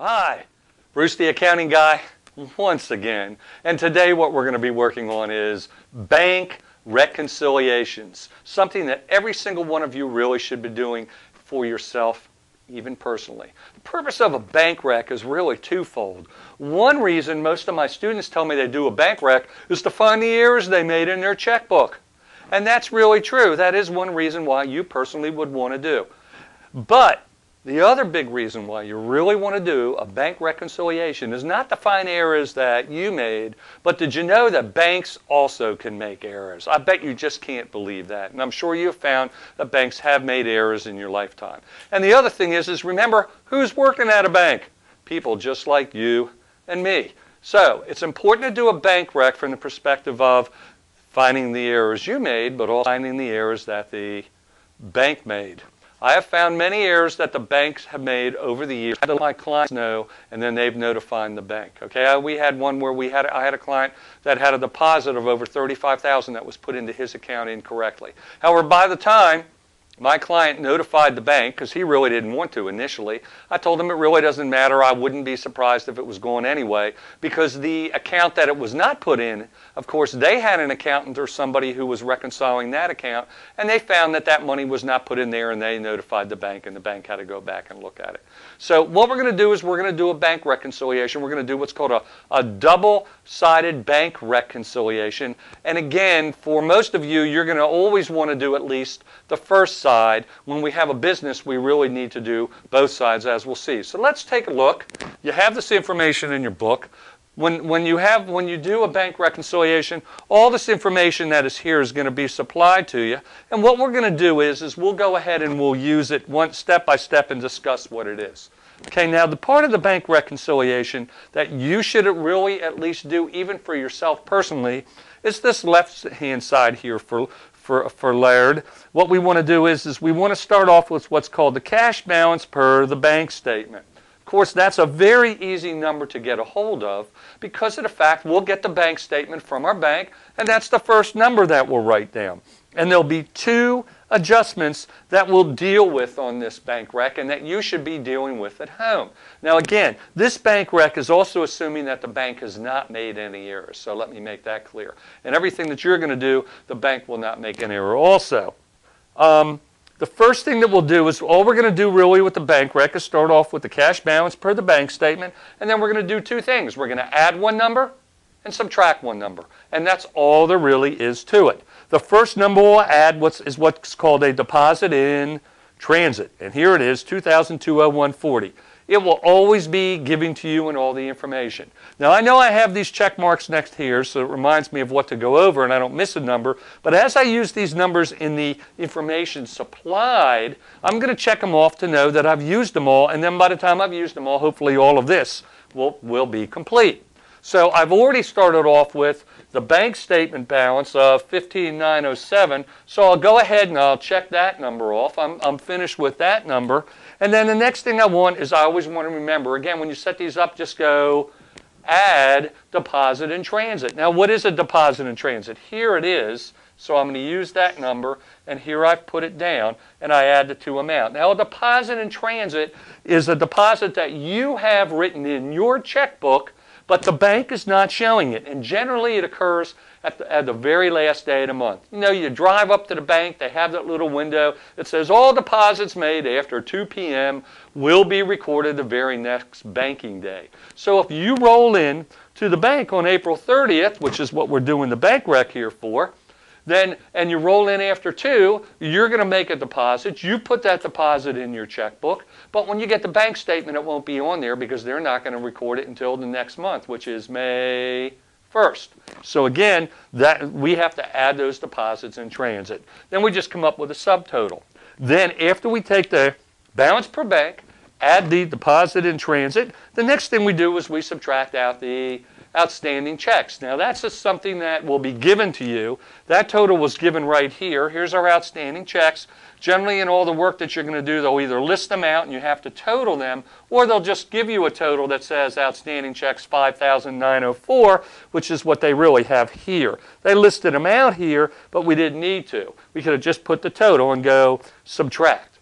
Hi, Bruce the accounting guy once again. And today what we're going to be working on is bank reconciliations, something that every single one of you really should be doing for yourself, even personally. The purpose of a bank rec is really twofold. One reason most of my students tell me they do a bank rec is to find the errors they made in their checkbook. And that's really true. That is one reason why you personally would want to do. But the other big reason why you really want to do a bank reconciliation is not to find errors that you made, but did you know that banks also can make errors? I bet you just can't believe that. And I'm sure you've found that banks have made errors in your lifetime. And the other thing is, is remember who's working at a bank? People just like you and me. So it's important to do a bank rec from the perspective of finding the errors you made, but also finding the errors that the bank made. I have found many errors that the banks have made over the years. I let my clients know, and then they've notified the bank. Okay, we had one where we had I had a client that had a deposit of over thirty-five thousand that was put into his account incorrectly. However, by the time my client notified the bank because he really didn't want to initially. I told him it really doesn't matter. I wouldn't be surprised if it was going anyway because the account that it was not put in, of course, they had an accountant or somebody who was reconciling that account and they found that that money was not put in there and they notified the bank and the bank had to go back and look at it. So what we're going to do is we're going to do a bank reconciliation. We're going to do what's called a, a double-sided bank reconciliation. And again, for most of you, you're going to always want to do at least the first side. When we have a business, we really need to do both sides, as we'll see. So let's take a look. You have this information in your book. When, when, you have, when you do a bank reconciliation, all this information that is here is going to be supplied to you. And what we're going to do is, is we'll go ahead and we'll use it one step by step and discuss what it is. Okay, now the part of the bank reconciliation that you should really at least do, even for yourself personally, is this left hand side here for, for, for Laird. What we want to do is, is we want to start off with what's called the cash balance per the bank statement. Of course, that's a very easy number to get a hold of because of the fact we'll get the bank statement from our bank, and that's the first number that we'll write down. And there'll be two adjustments that we'll deal with on this bank rec and that you should be dealing with at home. Now again, this bank rec is also assuming that the bank has not made any errors. So let me make that clear. And everything that you're going to do, the bank will not make an error also. Um, the first thing that we'll do is all we're going to do really with the bank rec is start off with the cash balance per the bank statement. And then we're going to do two things. We're going to add one number and subtract one number. And that's all there really is to it. The first number we'll add what's, is what's called a deposit in transit. And here it is, 2002-0140. It will always be giving to you and all the information. Now I know I have these check marks next here, so it reminds me of what to go over and I don't miss a number. But as I use these numbers in the information supplied, I'm going to check them off to know that I've used them all. And then by the time I've used them all, hopefully all of this will, will be complete. So I've already started off with the bank statement balance of 15907. So I'll go ahead and I'll check that number off. I'm, I'm finished with that number. And then the next thing I want is I always want to remember, again, when you set these up, just go add deposit in transit. Now, what is a deposit in transit? Here it is. So I'm going to use that number, and here I've put it down, and I add the two amount. Now, a deposit in transit is a deposit that you have written in your checkbook but the bank is not showing it. And generally it occurs at the, at the, very last day of the month. You know, you drive up to the bank, they have that little window that says all deposits made after 2 p.m. will be recorded the very next banking day. So if you roll in to the bank on April 30th, which is what we're doing the bank rec here for, then and you roll in after two, you're going to make a deposit. You put that deposit in your checkbook. But when you get the bank statement, it won't be on there because they're not going to record it until the next month, which is May 1st. So again, that we have to add those deposits in transit. Then we just come up with a subtotal. Then after we take the balance per bank, add the deposit in transit, the next thing we do is we subtract out the outstanding checks. Now that's just something that will be given to you. That total was given right here. Here's our outstanding checks. Generally in all the work that you're going to do, they'll either list them out and you have to total them, or they'll just give you a total that says outstanding checks 5,904, which is what they really have here. They listed them out here, but we didn't need to. We could have just put the total and go subtract.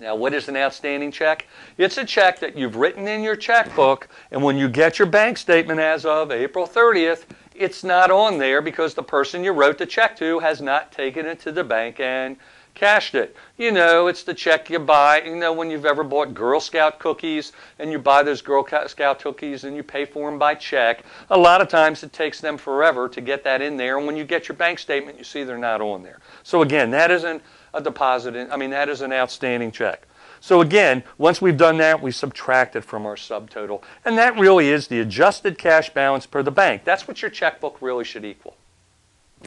Now, what is an outstanding check? It's a check that you've written in your checkbook, and when you get your bank statement as of April 30th, it's not on there because the person you wrote the check to has not taken it to the bank and cashed it. You know, it's the check you buy. You know, when you've ever bought Girl Scout cookies and you buy those Girl Scout cookies and you pay for them by check, a lot of times it takes them forever to get that in there. And when you get your bank statement, you see they're not on there. So again, that isn't a deposit. In, I mean, that is an outstanding check. So again, once we've done that, we subtract it from our subtotal. And that really is the adjusted cash balance per the bank. That's what your checkbook really should equal.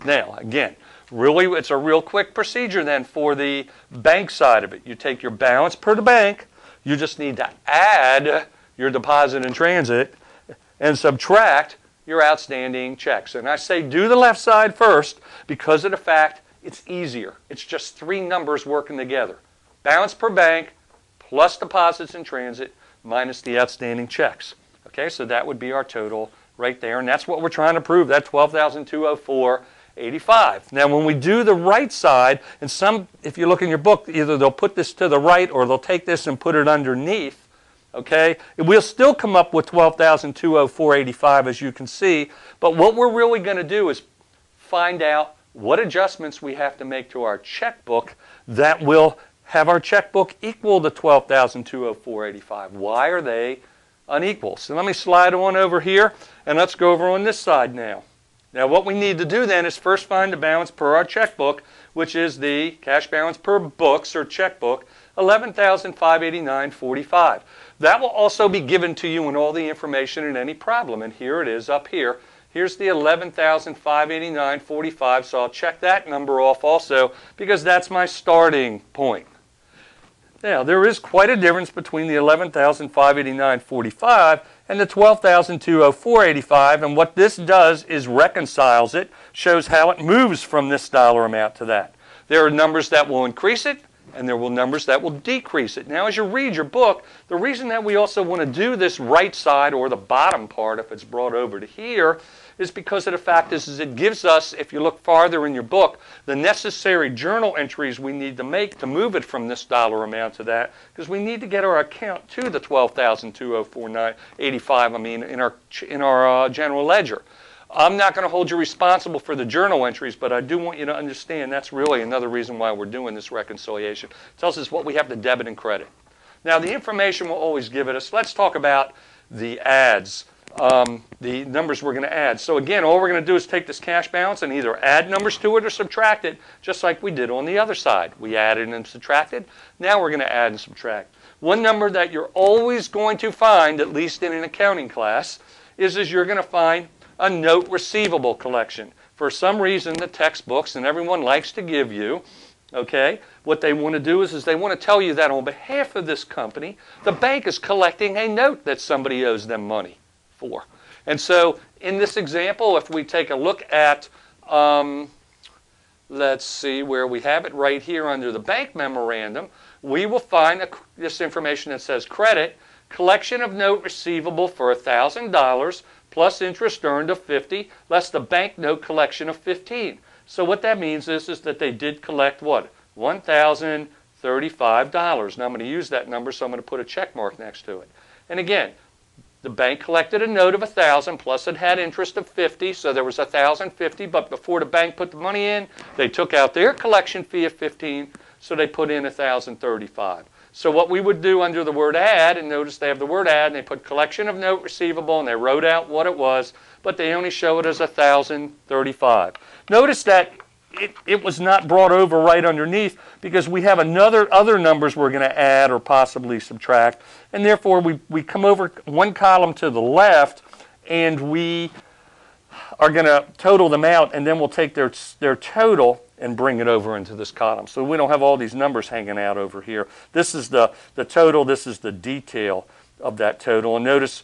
Now, again, really, it's a real quick procedure then for the bank side of it. You take your balance per the bank, you just need to add your deposit in transit and subtract your outstanding checks. And I say do the left side first because of the fact it's easier. It's just three numbers working together. Balance per bank plus deposits in transit minus the outstanding checks. Okay, so that would be our total right there. And that's what we're trying to prove, that 12,204.85. Now, when we do the right side, and some, if you look in your book, either they'll put this to the right or they'll take this and put it underneath. Okay, we'll still come up with 12,204.85 as you can see, but what we're really going to do is find out what adjustments we have to make to our checkbook that will have our checkbook equal to 12,204.85. Why are they unequal? So let me slide on over here and let's go over on this side now. Now what we need to do then is first find the balance per our checkbook, which is the cash balance per books or checkbook, 11,589.45. That will also be given to you in all the information in any problem, and here it is up here. Here's the 11,589.45, so I'll check that number off also because that's my starting point. Now, there is quite a difference between the 11,589.45 and the 12,204.85, and what this does is reconciles it, shows how it moves from this dollar amount to that. There are numbers that will increase it, and there will numbers that will decrease it. Now, as you read your book, the reason that we also want to do this right side or the bottom part, if it's brought over to here, is because of the fact is, is it gives us, if you look farther in your book, the necessary journal entries we need to make to move it from this dollar amount to that, because we need to get our account to the 12,204.85, I mean, in our, in our uh, general ledger. I'm not going to hold you responsible for the journal entries, but I do want you to understand that's really another reason why we're doing this reconciliation. It tells us what we have to debit and credit. Now, the information will always give it us. Let's talk about the adds um, the numbers we're going to add. So again, all we're going to do is take this cash balance and either add numbers to it or subtract it, just like we did on the other side. We added and subtracted. Now we're going to add and subtract. One number that you're always going to find, at least in an accounting class, is, is you're going to find a note receivable collection. For some reason, the textbooks, and everyone likes to give you, okay, what they want to do is, is they want to tell you that on behalf of this company, the bank is collecting a note that somebody owes them money for. And so in this example, if we take a look at, um, let's see where we have it right here under the bank memorandum, we will find a, this information that says credit, collection of note receivable for $1,000 plus interest earned of 50 less the bank note collection of 15. So what that means is, is that they did collect what? $1,035. Now I'm going to use that number, so I'm going to put a check mark next to it. And again, the bank collected a note of a thousand plus it had interest of 50, so there was a thousand fifty, but before the bank put the money in, they took out their collection fee of 15, so they put in a thousand thirty-five. So what we would do under the word add, and notice they have the word add, and they put collection of note receivable, and they wrote out what it was, but they only show it as a thousand thirty-five. Notice that it, it was not brought over right underneath because we have another other numbers we're going to add or possibly subtract. And therefore, we, we come over one column to the left and we are going to total them out and then we'll take their, their total and bring it over into this column. So we don't have all these numbers hanging out over here. This is the, the total, this is the detail of that total. And notice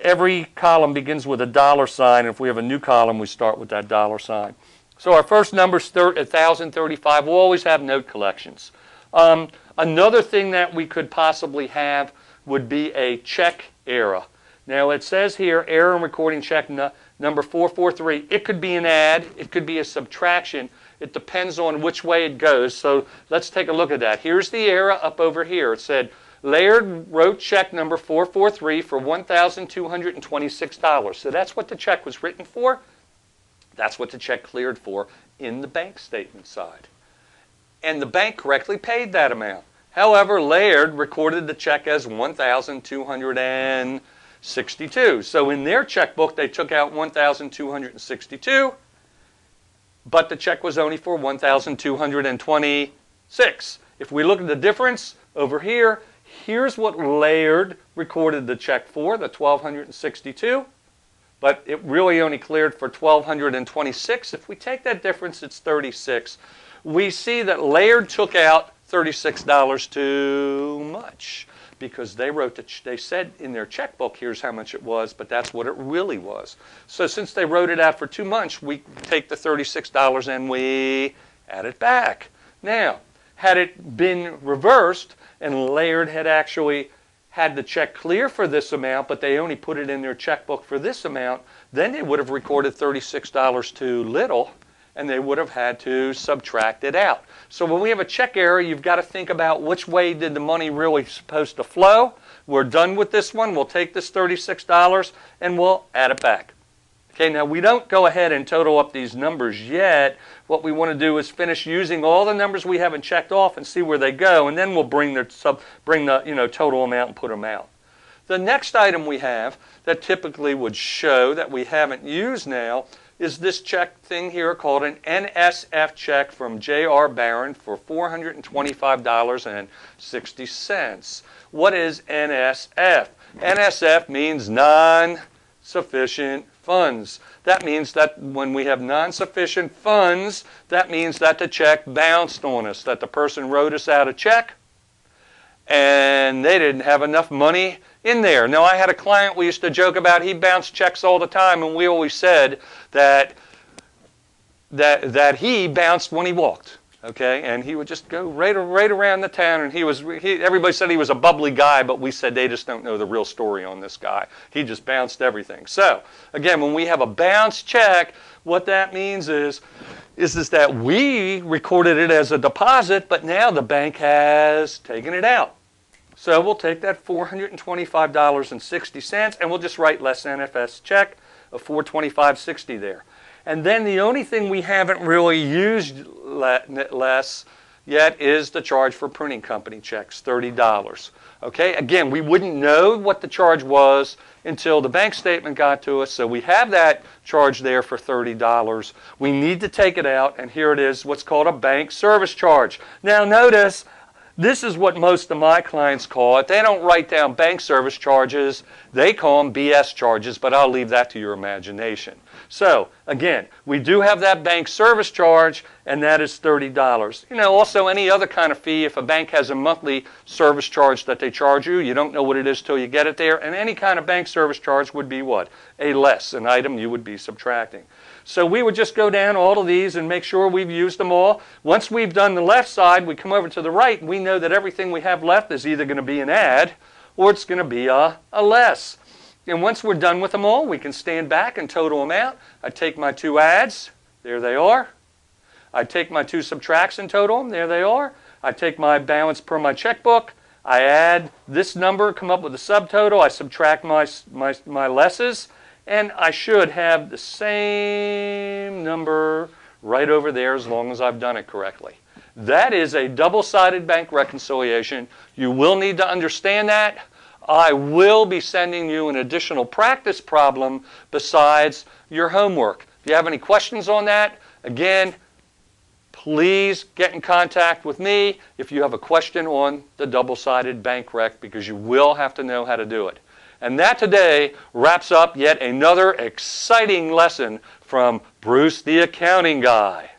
every column begins with a dollar sign. If we have a new column, we start with that dollar sign. So our first number is 1,035. We'll always have note collections. Um, another thing that we could possibly have would be a check error. Now it says here, error in recording check number 443. It could be an add. It could be a subtraction. It depends on which way it goes. So let's take a look at that. Here's the error up over here. It said Laird wrote check number 443 for $1,226. So that's what the check was written for. That's what the check cleared for in the bank statement side. And the bank correctly paid that amount. However, Laird recorded the check as 1,262. So in their checkbook, they took out 1,262, but the check was only for 1,226. If we look at the difference over here, here's what Laird recorded the check for, the 1,262, but it really only cleared for 1,226. If we take that difference, it's 36. We see that Laird took out $36 too much because they wrote the they said in their checkbook here's how much it was but that's what it really was. So since they wrote it out for two months, we take the $36 and we add it back. Now had it been reversed and Laird had actually had the check clear for this amount but they only put it in their checkbook for this amount then they would have recorded $36 too little and they would have had to subtract it out. So when we have a check error, you've got to think about which way did the money really supposed to flow. We're done with this one. We'll take this $36 and we'll add it back. Okay, now we don't go ahead and total up these numbers yet. What we want to do is finish using all the numbers we haven't checked off and see where they go, and then we'll bring the sub, bring the you know total amount and put them out. The next item we have that typically would show that we haven't used now is this check thing here called an NSF check from J.R. Barron for $425.60. What is NSF? NSF means non-sufficient funds. That means that when we have non-sufficient funds, that means that the check bounced on us, that the person wrote us out a check and they didn't have enough money in there. Now, I had a client we used to joke about, he bounced checks all the time, and we always said that, that, that he bounced when he walked. Okay, and he would just go right, right around the town, and he was. He, everybody said he was a bubbly guy, but we said they just don't know the real story on this guy. He just bounced everything. So again, when we have a bounce check, what that means is, is, is that we recorded it as a deposit, but now the bank has taken it out. So we'll take that $425.60 and we'll just write less NFS check of 425.60 there. And then the only thing we haven't really used less yet is the charge for printing company checks, $30. Okay, again, we wouldn't know what the charge was until the bank statement got to us, so we have that charge there for $30. We need to take it out, and here it is, what's called a bank service charge. Now notice, this is what most of my clients call it. They don't write down bank service charges. They call them BS charges, but I'll leave that to your imagination. So, again, we do have that bank service charge, and that is $30. You know, also any other kind of fee, if a bank has a monthly service charge that they charge you, you don't know what it is till you get it there, and any kind of bank service charge would be what? A less, an item you would be subtracting. So we would just go down all of these and make sure we've used them all. Once we've done the left side, we come over to the right, and we know that everything we have left is either going to be an add or it's going to be a, a less. And once we're done with them all, we can stand back and total them out. I take my two adds, there they are. I take my two subtracts and total them, there they are. I take my balance per my checkbook, I add this number, come up with a subtotal, I subtract my, my, my lesses, and I should have the same number right over there as long as I've done it correctly. That is a double-sided bank reconciliation. You will need to understand that. I will be sending you an additional practice problem besides your homework. If you have any questions on that, again, please get in contact with me if you have a question on the double-sided bank rec because you will have to know how to do it. And that today wraps up yet another exciting lesson from Bruce the Accounting Guy.